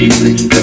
you